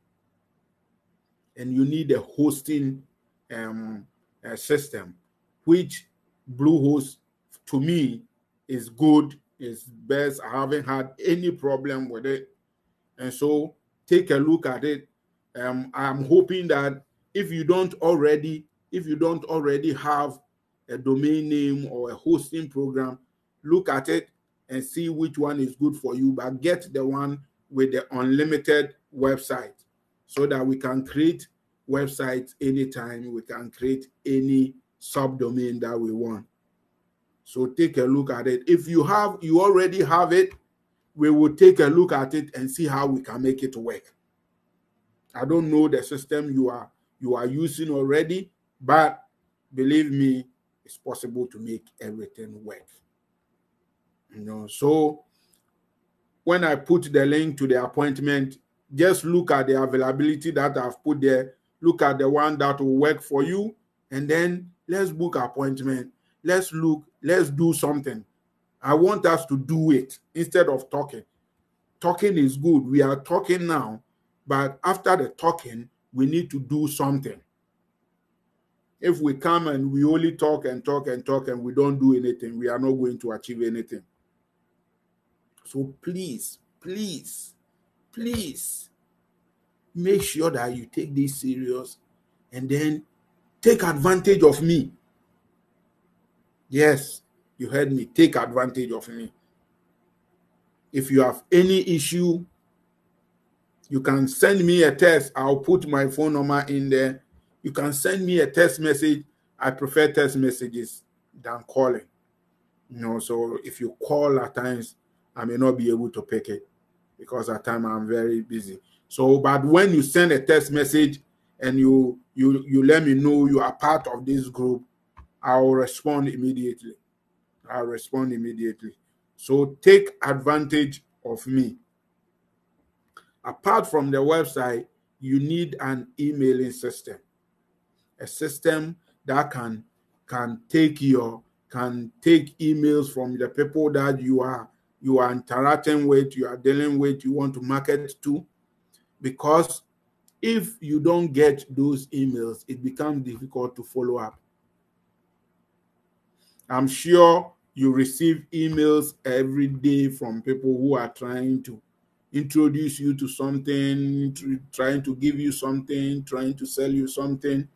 and you need a hosting um, a system, which Bluehost to me is good, is best. I haven't had any problem with it. And so take a look at it um, I'm hoping that if you don't already, if you don't already have a domain name or a hosting program, look at it and see which one is good for you, but get the one with the unlimited website so that we can create websites anytime, we can create any subdomain that we want. So take a look at it. If you have you already have it, we will take a look at it and see how we can make it work. I don't know the system you are you are using already, but believe me, it's possible to make everything work. You know, so when I put the link to the appointment, just look at the availability that I've put there. Look at the one that will work for you, and then let's book appointment. Let's look, let's do something. I want us to do it instead of talking. Talking is good. We are talking now, but after the talking, we need to do something. If we come and we only talk and talk and talk and we don't do anything, we are not going to achieve anything. So please, please, please make sure that you take this serious and then take advantage of me. Yes, you heard me. Take advantage of me. If you have any issue, you can send me a text. I'll put my phone number in there. You can send me a text message. I prefer text messages than calling. You know, so if you call at times, I may not be able to pick it because at times I'm very busy. So, but when you send a text message and you you you let me know you are part of this group, I will respond immediately. I'll respond immediately. So take advantage of me. Apart from the website, you need an emailing system, a system that can can take your can take emails from the people that you are you are interacting with, you are dealing with, you want to market to, because if you don't get those emails, it becomes difficult to follow up. I'm sure you receive emails every day from people who are trying to introduce you to something, trying to give you something, trying to sell you something.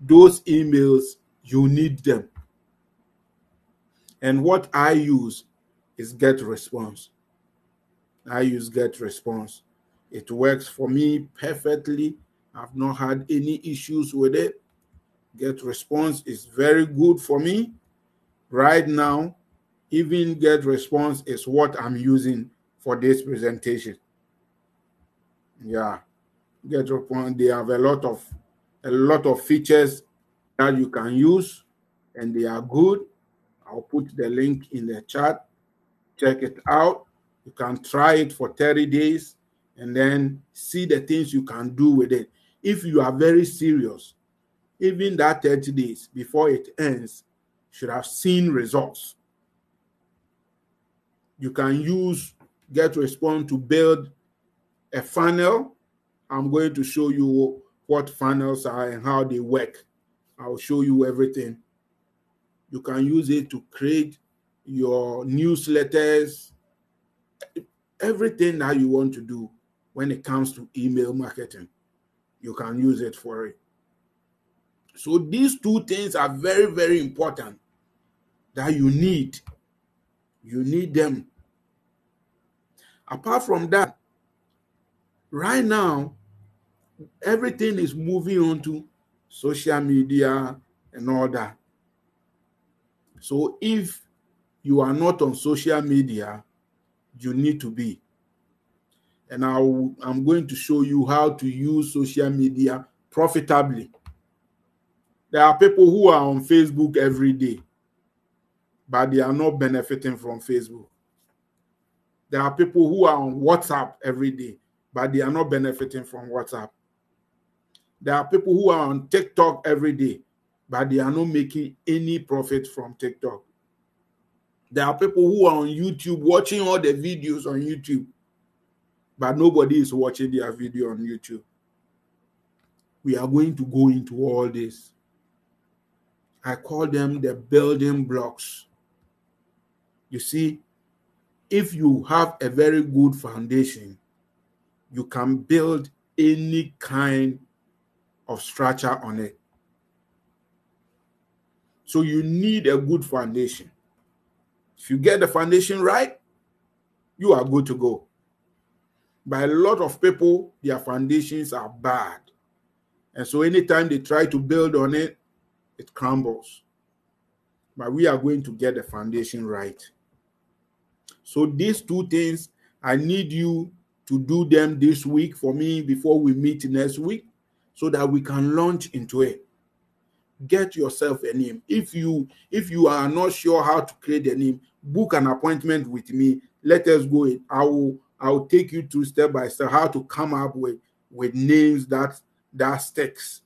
Those emails, you need them. And what I use is GetResponse. I use GetResponse. It works for me perfectly. I've not had any issues with it. GetResponse is very good for me. Right now, even GetResponse is what I'm using for this presentation. Yeah, GetResponse. They have a lot of a lot of features that you can use, and they are good. I'll put the link in the chat. Check it out. You can try it for 30 days and then see the things you can do with it. If you are very serious, even that 30 days before it ends should have seen results. You can use GetResponse to build a funnel. I'm going to show you what funnels are and how they work. I'll show you everything. You can use it to create your newsletters, everything that you want to do when it comes to email marketing. You can use it for it. So these two things are very, very important that you need. You need them. Apart from that, right now, everything is moving on to social media and all that. So if you are not on social media, you need to be. And i am going to show you how to use social media profitably. There are people who are on Facebook every day, but they are not benefiting from Facebook. There are people who are on WhatsApp every day, but they are not benefiting from WhatsApp. There are people who are on TikTok every day, but they are not making any profit from TikTok. There are people who are on YouTube watching all the videos on YouTube, but nobody is watching their video on YouTube. We are going to go into all this. I call them the building blocks. You see, if you have a very good foundation, you can build any kind of structure on it. So you need a good foundation. If you get the foundation right, you are good to go. But a lot of people, their foundations are bad. And so anytime they try to build on it, it crumbles. But we are going to get the foundation right. So these two things, I need you to do them this week for me before we meet next week so that we can launch into it. Get yourself a name. If you if you are not sure how to create a name book an appointment with me. Let us go in. i will i will take you through step by step how to come up with with names that that sticks.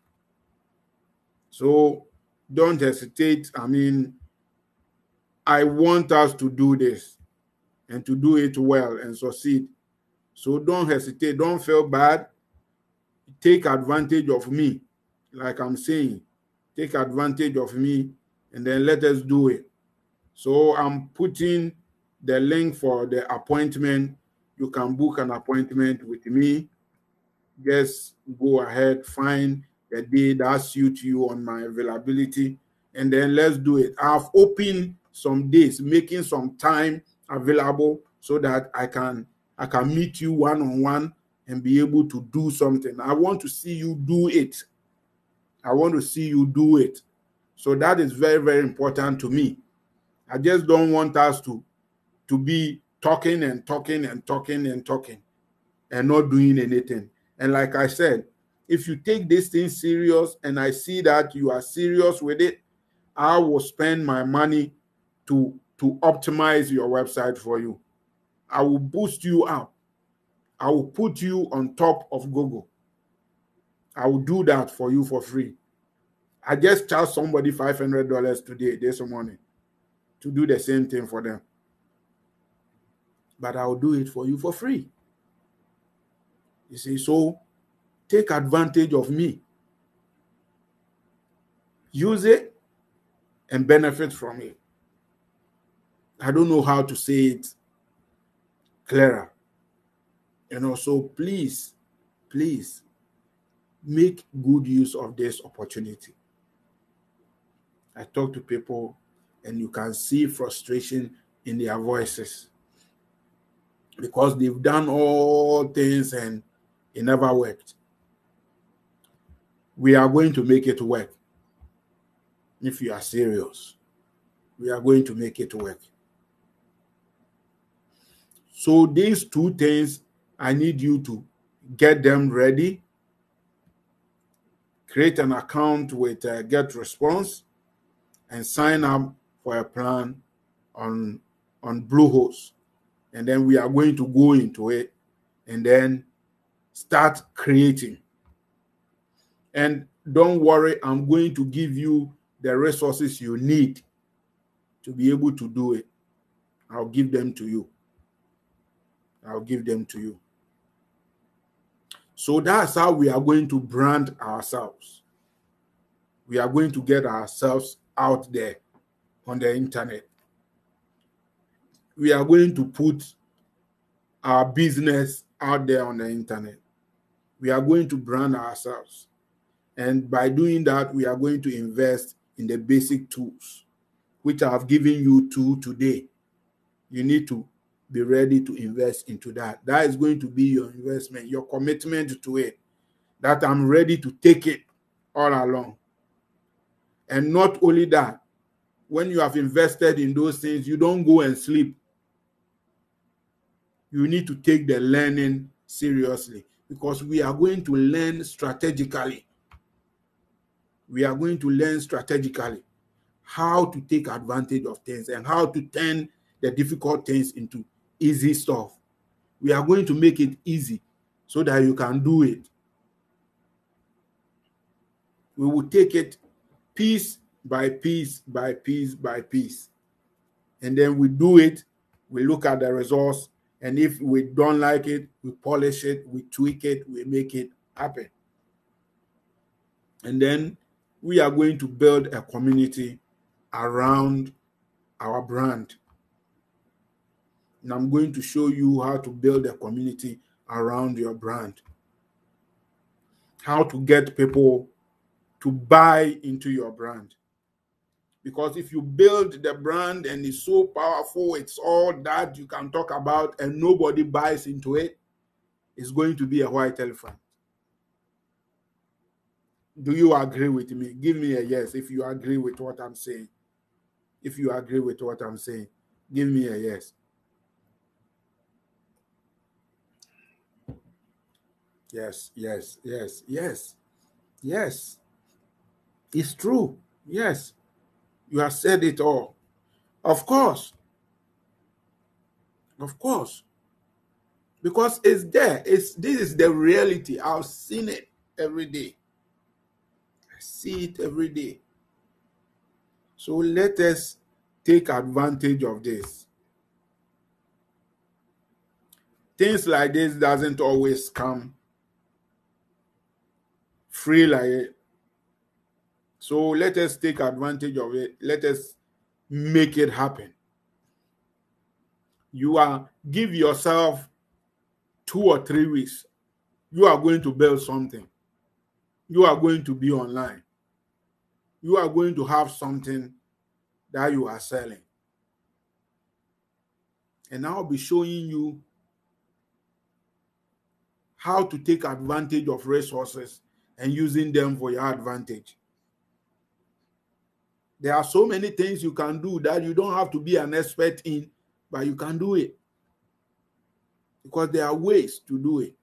So don't hesitate. I mean i want us to do this and to do it well and succeed. So don't hesitate. Don't feel bad take advantage of me like i'm saying take advantage of me and then let us do it. So I'm putting the link for the appointment. You can book an appointment with me. Just go ahead, find the day that suits you on my availability, and then let's do it. I've opened some days, making some time available so that I can I can meet you one on one and be able to do something. I want to see you do it. I want to see you do it. So that is very, very important to me. I just don't want us to, to be talking and talking and talking and talking and not doing anything. And like I said, if you take this thing serious and I see that you are serious with it, I will spend my money to, to optimize your website for you. I will boost you up. I will put you on top of Google. I will do that for you for free. I just charge somebody $500 today, this morning, to do the same thing for them. But I'll do it for you for free. You see, so take advantage of me. Use it and benefit from it. I don't know how to say it clearer. You also, please, please make good use of this opportunity. I talk to people and you can see frustration in their voices because they've done all things and it never worked. We are going to make it work. If you are serious, we are going to make it work. So, these two things, I need you to get them ready. Create an account with uh, GetResponse and sign up for a plan on on Bluehost. And then we are going to go into it and then start creating. And don't worry, I'm going to give you the resources you need to be able to do it. I'll give them to you. I'll give them to you. So that's how we are going to brand ourselves. We are going to get ourselves out there on the internet. We are going to put our business out there on the internet. We are going to brand ourselves. And by doing that, we are going to invest in the basic tools, which I have given you two today. You need to be ready to invest into that. That is going to be your investment, your commitment to it. That I'm ready to take it all along. And not only that, when you have invested in those things, you don't go and sleep. You need to take the learning seriously because we are going to learn strategically. We are going to learn strategically how to take advantage of things and how to turn the difficult things into easy stuff. We are going to make it easy so that you can do it. We will take it piece by piece by piece by piece. And then we do it, we look at the results, and if we don't like it, we polish it, we tweak it, we make it happen. And then we are going to build a community around our brand. And I'm going to show you how to build a community around your brand. How to get people to buy into your brand. Because if you build the brand and it's so powerful, it's all that you can talk about, and nobody buys into it, it's going to be a white elephant. Do you agree with me? Give me a yes if you agree with what I'm saying. If you agree with what I'm saying, give me a yes. Yes, yes, yes, yes, yes. It's true. Yes. You have said it all. Of course. Of course. Because it's there. It's this is the reality. I've seen it every day. I see it every day. So let us take advantage of this. Things like this doesn't always come free like. So let us take advantage of it. Let us make it happen. You are give yourself two or three weeks. You are going to build something. You are going to be online. You are going to have something that you are selling. And I'll be showing you how to take advantage of resources and using them for your advantage. There are so many things you can do that you don't have to be an expert in, but you can do it. Because there are ways to do it.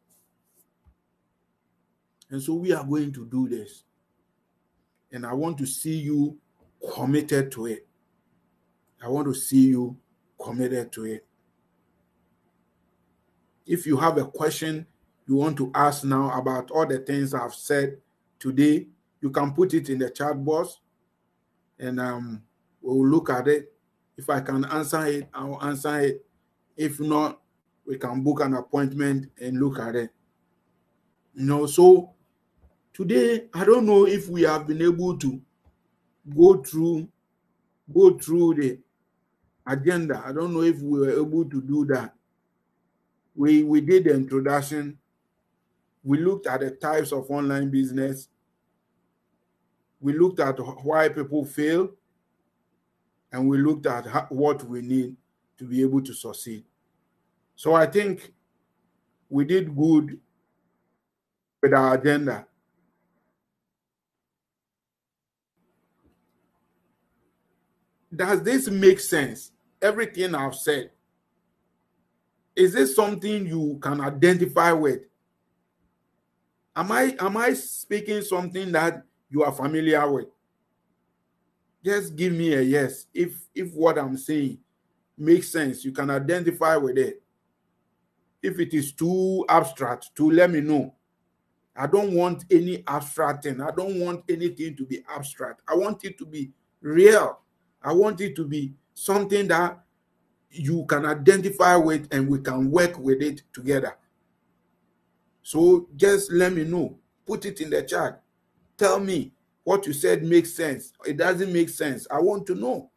And so we are going to do this. And I want to see you committed to it. I want to see you committed to it. If you have a question you want to ask now about all the things I've said today, you can put it in the chat box and um, we'll look at it. If I can answer it, I'll answer it. If not, we can book an appointment and look at it. You know, so today I don't know if we have been able to go through go through the agenda. I don't know if we were able to do that. We we did the introduction. We looked at the types of online business we looked at why people fail and we looked at what we need to be able to succeed. So I think we did good with our agenda. Does this make sense? Everything I've said. Is this something you can identify with? Am I am I speaking something that you are familiar with. Just give me a yes if if what I'm saying makes sense. You can identify with it. If it is too abstract, to let me know. I don't want any abstract thing. I don't want anything to be abstract. I want it to be real. I want it to be something that you can identify with and we can work with it together. So just let me know. Put it in the chat. Tell me what you said makes sense. It doesn't make sense. I want to know.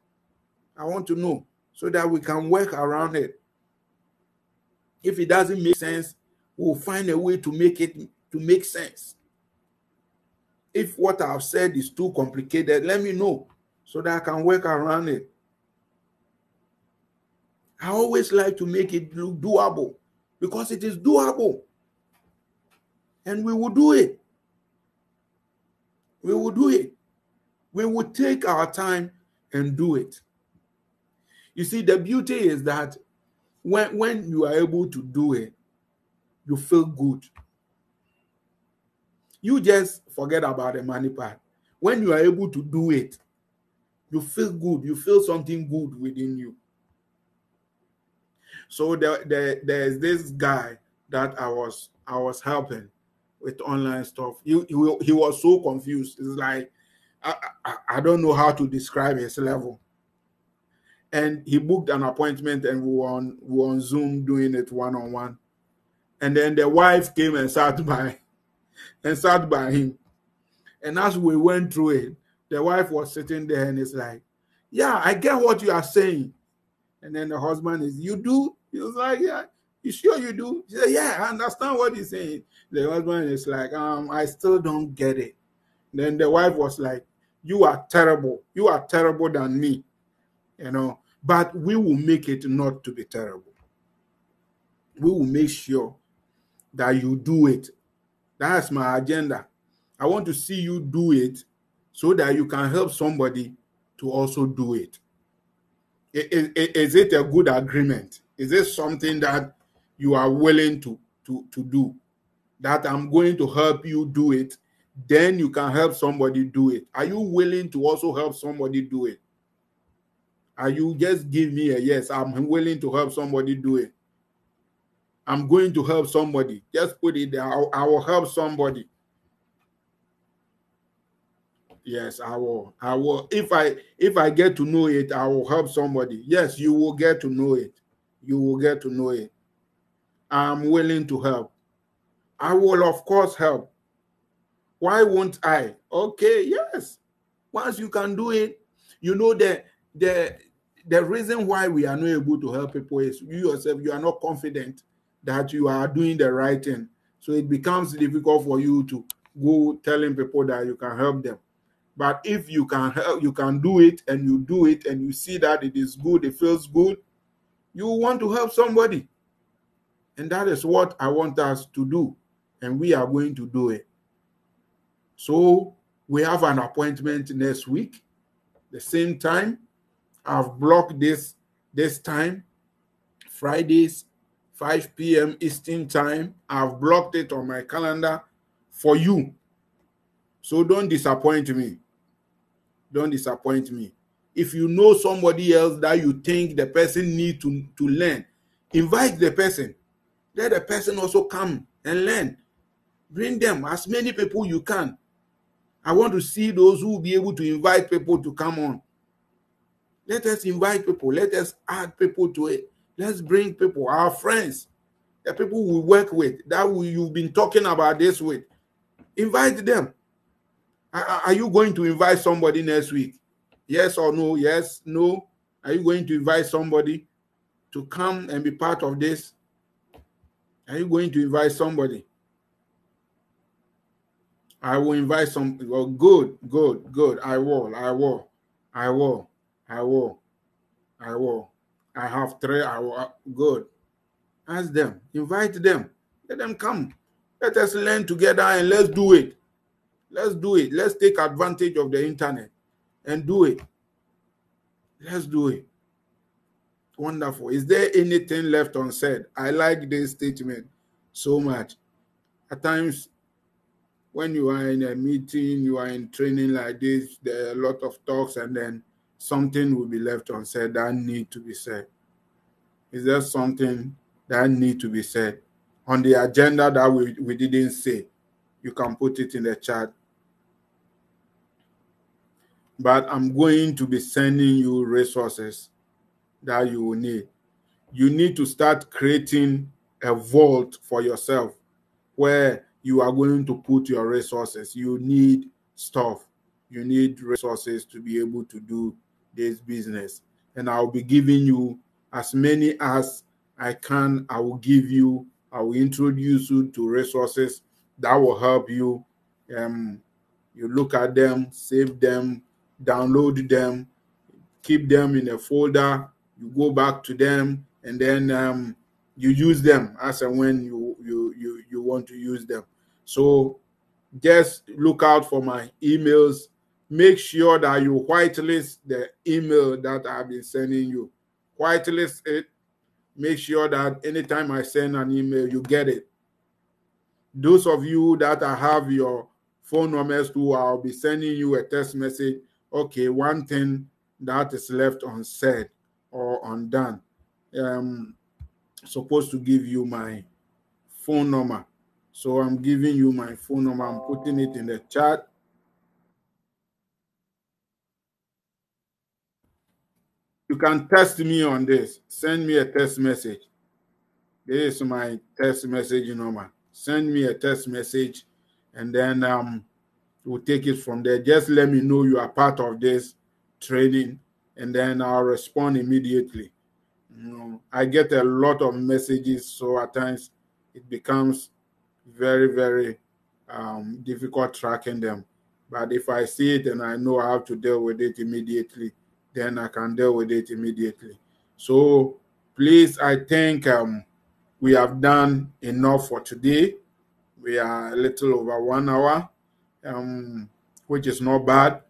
I want to know so that we can work around it. If it doesn't make sense, we'll find a way to make it to make sense. If what I've said is too complicated, let me know so that I can work around it. I always like to make it doable because it is doable. And we will do it we will do it. We will take our time and do it. You see, the beauty is that when, when you are able to do it, you feel good. You just forget about the money part. When you are able to do it, you feel good. You feel something good within you. So there, there, there's this guy that I was I was helping with online stuff. He, he, he was so confused. It's like, I, I, I don't know how to describe his level. And he booked an appointment and we were on, we were on Zoom doing it one on one. And then the wife came and sat by and sat by him. And as we went through it, the wife was sitting there and it's like, Yeah, I get what you are saying. And then the husband is, You do? He was like, Yeah. You sure you do? She said, Yeah, I understand what he's saying. The husband is like, um, I still don't get it. Then the wife was like, you are terrible. You are terrible than me. You know, but we will make it not to be terrible. We will make sure that you do it. That's my agenda. I want to see you do it so that you can help somebody to also do it. Is, is is it a good agreement? Is it something that you are willing to, to, to do? That I'm going to help you do it, then you can help somebody do it. Are you willing to also help somebody do it? Are you just give me a yes? I'm willing to help somebody do it. I'm going to help somebody. Just put it there. I'll, I will help somebody. Yes, I will. I will. If I if I get to know it, I will help somebody. Yes, you will get to know it. You will get to know it. I'm willing to help. I will, of course, help. Why won't I? Okay, yes. Once you can do it, you know that the the reason why we are not able to help people is you yourself, you are not confident that you are doing the right thing. So it becomes difficult for you to go telling people that you can help them. But if you can help, you can do it and you do it and you see that it is good, it feels good, you want to help somebody. And that is what I want us to do. And we are going to do it. So we have an appointment next week, the same time. I've blocked this this time, Fridays, 5 p.m. Eastern time. I've blocked it on my calendar for you. So don't disappoint me don't disappoint me. If you know somebody else that you think the person need to, to learn, invite the person. Let the person also come and learn. Bring them as many people you can. I want to see those who will be able to invite people to come on. Let us invite people. Let us add people to it. Let's bring people, our friends, the people we work with, that we, you've been talking about this with. Invite them. Are you going to invite somebody next week? Yes or no? Yes, no. Are you going to invite somebody to come and be part of this? Are you going to invite somebody? I will invite some. Well, good, good, good. I will, I will, I will, I will, I will. I have three. I will. Uh, good. Ask them. Invite them. Let them come. Let us learn together and let's do it. Let's do it. Let's take advantage of the internet and do it. Let's do it. Wonderful. Is there anything left unsaid? I like this statement so much. At times, when you are in a meeting, you are in training like this, there are a lot of talks, and then something will be left unsaid that need to be said. Is there something that need to be said on the agenda that we, we didn't say? You can put it in the chat but I'm going to be sending you resources that you will need. You need to start creating a vault for yourself where you are going to put your resources. You need stuff, you need resources to be able to do this business. And I'll be giving you as many as I can. I will give you, I will introduce you to resources that will help you. Um, you look at them, save them, download them, keep them in a folder, you go back to them, and then um, you use them as and when you, you you you want to use them. So just look out for my emails. Make sure that you whitelist the email that I've been sending you. Whitelist it. Make sure that anytime I send an email, you get it. Those of you that I have your phone numbers to, I'll be sending you a text message okay, one thing that is left unsaid or undone. Um, supposed to give you my phone number. So I'm giving you my phone number. I'm putting it in the chat. You can text me on this. Send me a text message. This is my text message number. Send me a text message, and then um, we'll take it from there. Just let me know you are part of this training, and then I'll respond immediately. You know, I get a lot of messages, so at times it becomes very, very um, difficult tracking them. But if I see it and I know how to deal with it immediately, then I can deal with it immediately. So please, I think um, we have done enough for today. We are a little over one hour, um, which is not bad,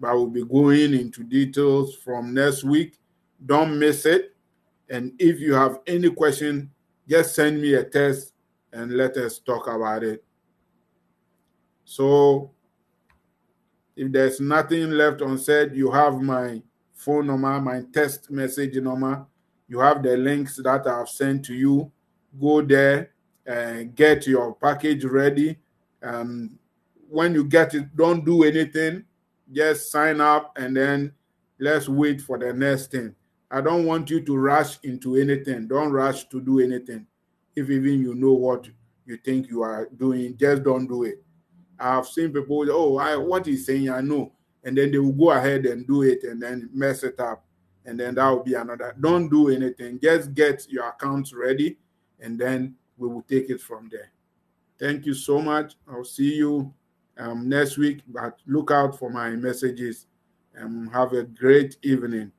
but we'll be going into details from next week. Don't miss it. And if you have any question, just send me a text and let us talk about it. So if there's nothing left unsaid, you have my phone number, my text message number. You have the links that I've sent to you. Go there and get your package ready. Um, when you get it, don't do anything. Just sign up and then let's wait for the next thing. I don't want you to rush into anything. Don't rush to do anything. If even you know what you think you are doing, just don't do it. I've seen people, oh, I, what he's saying, I know. And then they will go ahead and do it and then mess it up. And then that will be another. Don't do anything. Just get your accounts ready and then we will take it from there. Thank you so much. I'll see you um, next week, but look out for my messages and have a great evening.